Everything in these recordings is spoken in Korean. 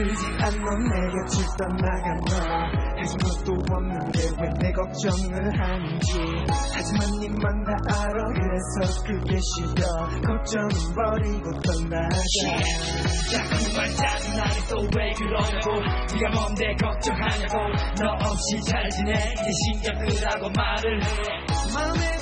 들지 않는 내 곁을 떠나간 너. 해준 것도 없는데 왜 내 걱정을 하는지. 하지만 니만 다 알아. 그래서 그게 싫어. 걱정은 버리고 떠나자. 자꾸만 짜증나게 또왜 그러냐고. 네가 뭔데 걱정하냐고. 너 없이 잘 지내. 네 신경 끄라고 말을 해. 맘에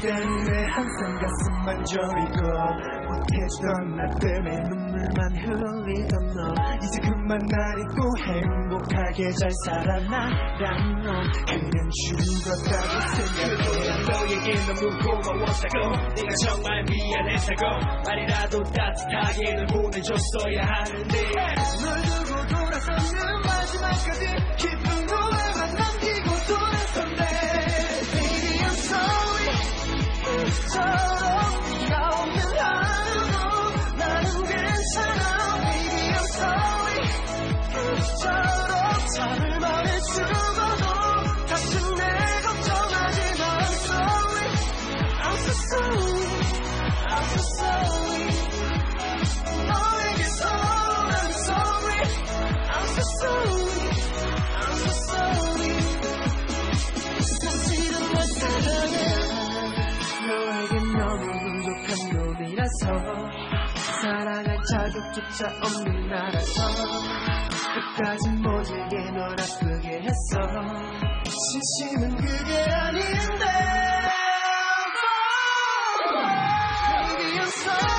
때문에 항상 가슴만 저리고 못해주던 나 때문에 눈물만 흘리던 너. 이제 그만 날 잊고 행복하게 잘 살아나 난넌 그냥 죽었다고 생각해. 너에게 너무 고마웠다고. 내가 정말 미안했다고. 말이라도 따뜻하게 널 보내줬어야 하는데 사랑해 너에겐 너무 부족한 놈이라서 사랑할 자격조차 없는 나라서 끝까지 모질게 널 아프게 했어. 진심은 그게 아닌데. Maybe I'm sorry